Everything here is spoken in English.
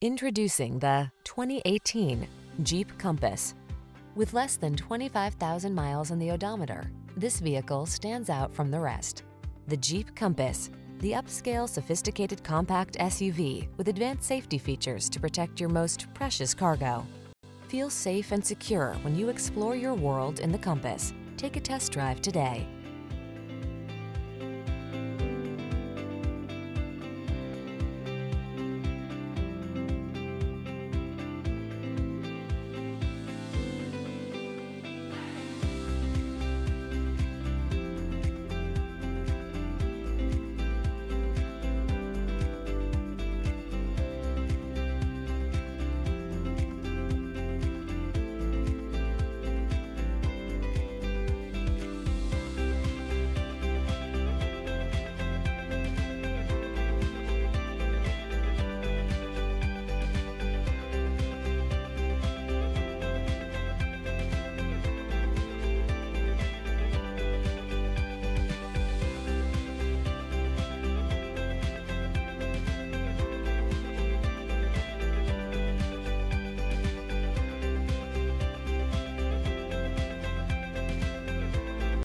Introducing the 2018 Jeep Compass. With less than 25,000 miles on the odometer, this vehicle stands out from the rest. The Jeep Compass, the upscale sophisticated compact SUV with advanced safety features to protect your most precious cargo. Feel safe and secure when you explore your world in the Compass. Take a test drive today.